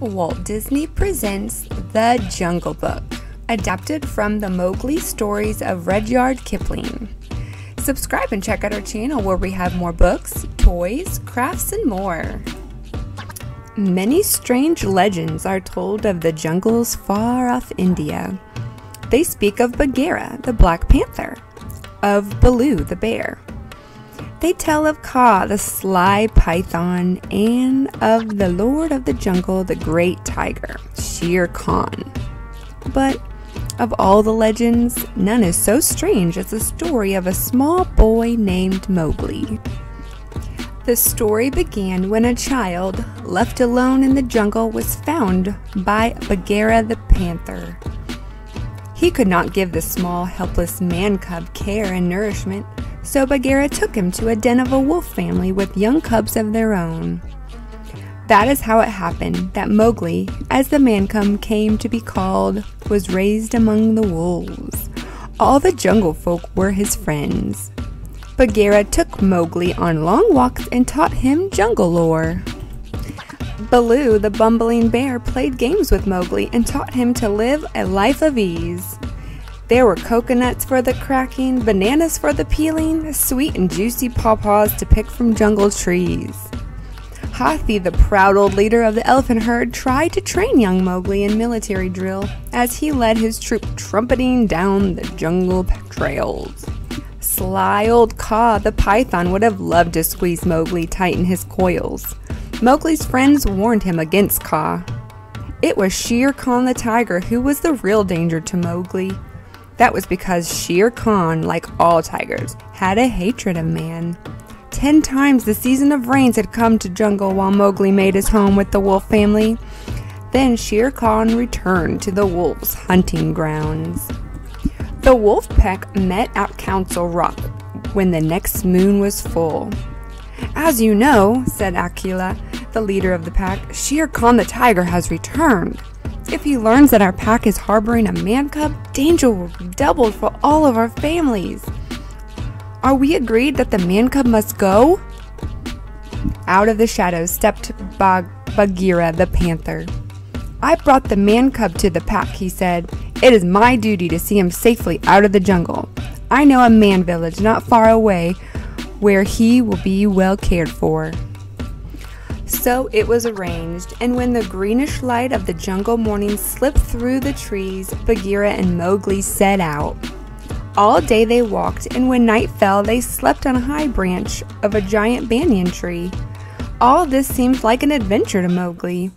Walt Disney presents The Jungle Book, adapted from the Mowgli stories of Rudyard Kipling. Subscribe and check out our channel where we have more books, toys, crafts, and more. Many strange legends are told of the jungles far off India. They speak of Bagheera, the Black Panther, of Baloo, the bear, they tell of Kaa, the sly python, and of the lord of the jungle, the great tiger, Shere Khan. But of all the legends, none is so strange as the story of a small boy named Mowgli. The story began when a child, left alone in the jungle, was found by Bagheera the panther. He could not give the small, helpless man cub care and nourishment, so Bagheera took him to a den of a wolf family with young cubs of their own. That is how it happened that Mowgli, as the man cub came to be called, was raised among the wolves. All the jungle folk were his friends. Bagheera took Mowgli on long walks and taught him jungle lore. Baloo, the bumbling bear, played games with Mowgli and taught him to live a life of ease. There were coconuts for the cracking, bananas for the peeling, sweet and juicy pawpaws to pick from jungle trees. Hathi, the proud old leader of the elephant herd, tried to train young Mowgli in military drill as he led his troop trumpeting down the jungle trails. Sly old Kaa, the python, would have loved to squeeze Mowgli tight in his coils. Mowgli's friends warned him against Kaa. It was Shere Khan the tiger who was the real danger to Mowgli. That was because Shere Khan, like all tigers, had a hatred of man. Ten times the season of rains had come to jungle while Mowgli made his home with the wolf family. Then Shere Khan returned to the wolves' hunting grounds. The wolf pack met at Council Rock when the next moon was full. As you know, said Akela, the leader of the pack, Shere Khan the tiger has returned. If he learns that our pack is harboring a man cub, danger will be doubled for all of our families. Are we agreed that the man cub must go? Out of the shadows stepped Bag- Bagheera the panther. I brought the man cub to the pack, he said. It is my duty to see him safely out of the jungle. I know a man village not far away where he will be well cared for. So it was arranged, and when the greenish light of the jungle morning slipped through the trees, Bagheera and Mowgli set out. All day they walked, and when night fell, they slept on a high branch of a giant banyan tree. All this seemed like an adventure to Mowgli,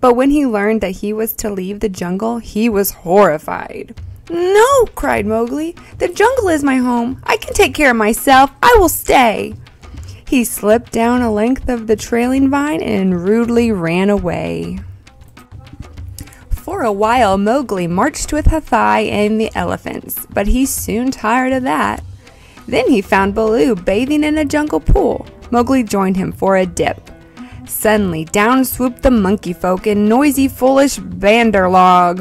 but when he learned that he was to leave the jungle, he was horrified. No, cried Mowgli. The jungle is my home. I can take care of myself. I will stay. He slipped down a length of the trailing vine and rudely ran away. For a while, Mowgli marched with Hathi and the elephants, but he soon tired of that. Then he found Baloo bathing in a jungle pool. Mowgli joined him for a dip. Suddenly, down swooped the monkey folk in noisy, foolish Bandar-log.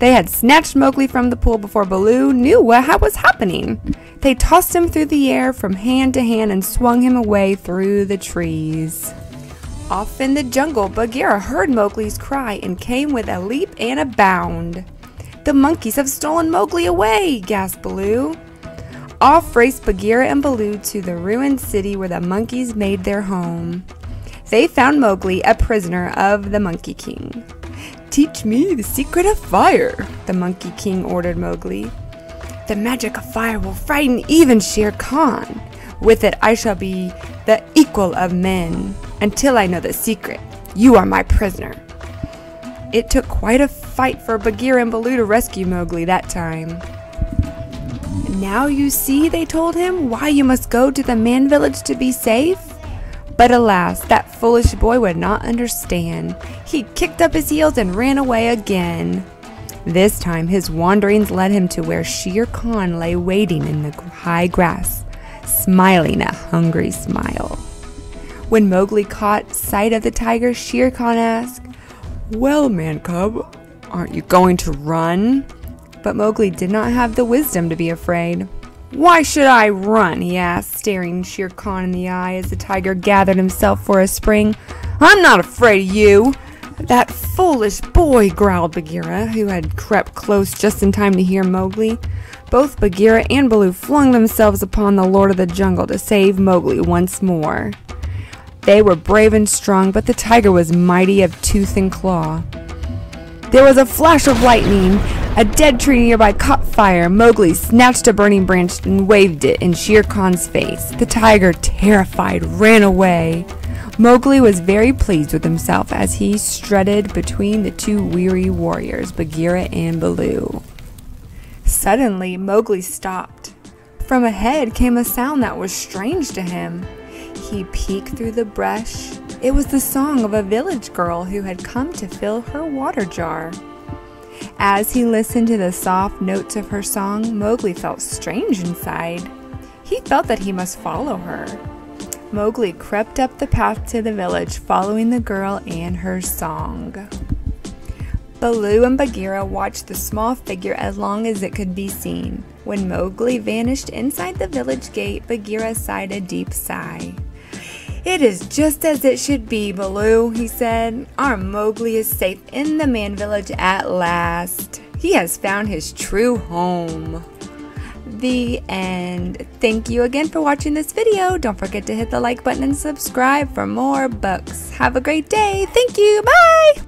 They had snatched Mowgli from the pool before Baloo knew what was happening. They tossed him through the air from hand to hand and swung him away through the trees. Off in the jungle, Bagheera heard Mowgli's cry and came with a leap and a bound. The monkeys have stolen Mowgli away, gasped Baloo. Off raced Bagheera and Baloo to the ruined city where the monkeys made their home. They found Mowgli a prisoner of the Monkey King. Teach me the secret of fire, the Monkey King ordered Mowgli. The magic of fire will frighten even Shere Khan. With it, I shall be the equal of men. Until I know the secret, you are my prisoner. It took quite a fight for Bagheera and Baloo to rescue Mowgli that time. Now you see, they told him, why you must go to the man village to be safe. But alas, that foolish boy would not understand. He kicked up his heels and ran away again. This time, his wanderings led him to where Shere Khan lay waiting in the high grass, smiling a hungry smile. When Mowgli caught sight of the tiger, Shere Khan asked, Well, man cub, aren't you going to run? But Mowgli did not have the wisdom to be afraid. Why should I run? he asked, staring Shere Khan in the eye as the tiger gathered himself for a spring. I'm not afraid of you. That foolish boy, growled Bagheera, who had crept close just in time to hear Mowgli. Both Bagheera and Baloo flung themselves upon the Lord of the Jungle to save Mowgli once more. They were brave and strong, but the tiger was mighty of tooth and claw. There was a flash of lightning. A dead tree nearby caught fire. Mowgli snatched a burning branch and waved it in Shere Khan's face. The tiger, terrified, ran away. Mowgli was very pleased with himself as he strutted between the two weary warriors, Bagheera and Baloo. Suddenly, Mowgli stopped. From ahead came a sound that was strange to him. He peeked through the brush. It was the song of a village girl who had come to fill her water jar. As he listened to the soft notes of her song, Mowgli felt strange inside. He felt that he must follow her. Mowgli crept up the path to the village, following the girl and her song. Baloo and Bagheera watched the small figure as long as it could be seen. When Mowgli vanished inside the village gate, Bagheera sighed a deep sigh. It is just as it should be, Baloo, he said. Our Mowgli is safe in the man village at last. He has found his true home the end. Thank you again for watching this video. Don't forget to hit the like button and subscribe for more books. Have a great day. Thank you. Bye.